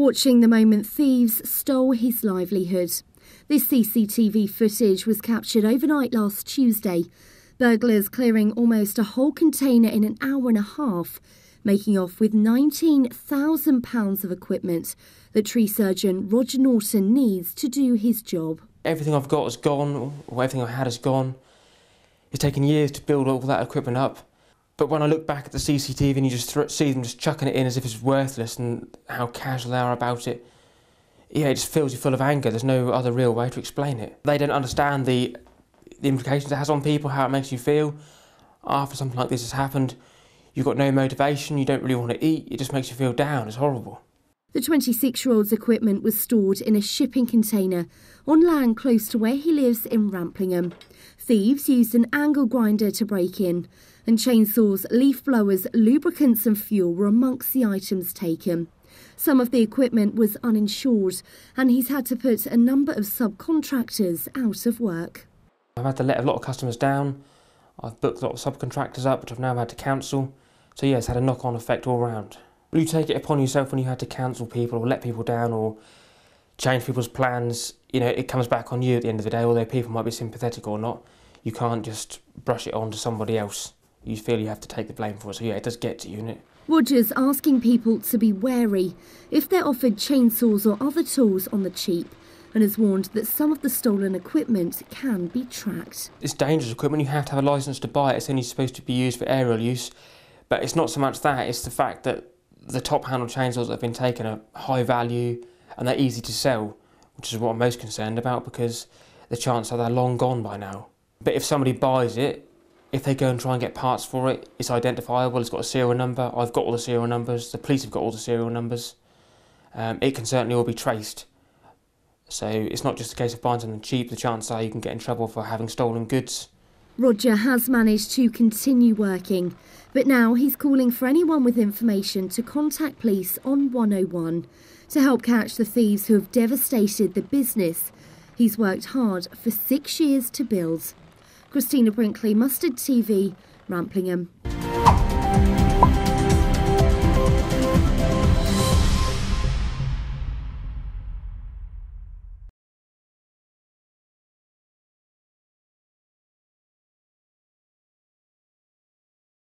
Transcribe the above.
watching the moment thieves stole his livelihood. This CCTV footage was captured overnight last Tuesday. Burglars clearing almost a whole container in an hour and a half, making off with £19,000 of equipment that tree surgeon Roger Norton needs to do his job. Everything I've got is gone, or everything I had is gone. It's taken years to build all that equipment up. But when I look back at the CCTV and you just see them just chucking it in as if it's worthless and how casual they are about it, yeah, it just fills you full of anger. There's no other real way to explain it. They don't understand the, the implications it has on people, how it makes you feel. After something like this has happened, you've got no motivation, you don't really want to eat, it just makes you feel down. It's horrible. The 26 year old's equipment was stored in a shipping container on land close to where he lives in Wramplingham. Thieves used an angle grinder to break in, and chainsaws, leaf blowers, lubricants, and fuel were amongst the items taken. Some of the equipment was uninsured, and he's had to put a number of subcontractors out of work. I've had to let a lot of customers down. I've booked a lot of subcontractors up, which I've now had to cancel. So, yeah, it's had a knock on effect all round. Will you take it upon yourself when you had to cancel people or let people down or change people's plans? You know, it comes back on you at the end of the day, although people might be sympathetic or not. You can't just brush it on to somebody else. You feel you have to take the blame for it. So, yeah, it does get to you, innit? Rogers asking people to be wary if they're offered chainsaws or other tools on the cheap and has warned that some of the stolen equipment can be tracked. It's dangerous equipment. You have to have a license to buy it. It's only supposed to be used for aerial use. But it's not so much that, it's the fact that the top handle chainsaws that have been taken are high value and they're easy to sell, which is what I'm most concerned about because the chance are they're long gone by now. But if somebody buys it, if they go and try and get parts for it, it's identifiable, it's got a serial number. I've got all the serial numbers, the police have got all the serial numbers. Um, it can certainly all be traced. So it's not just a case of buying something cheap, the chance are you can get in trouble for having stolen goods. Roger has managed to continue working, but now he's calling for anyone with information to contact police on 101 to help catch the thieves who have devastated the business he's worked hard for six years to build. Christina Brinkley, Mustard TV, Wramplingham.